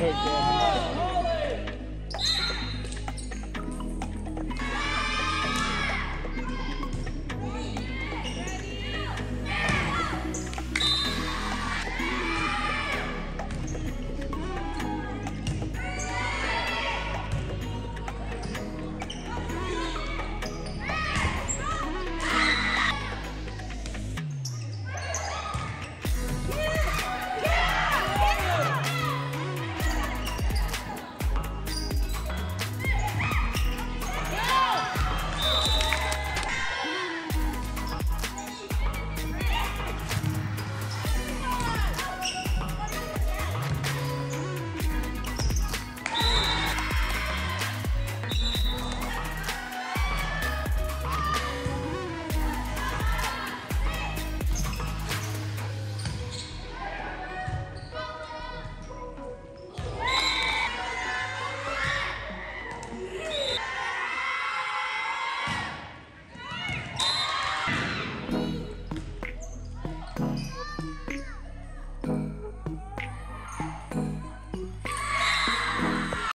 hurt them.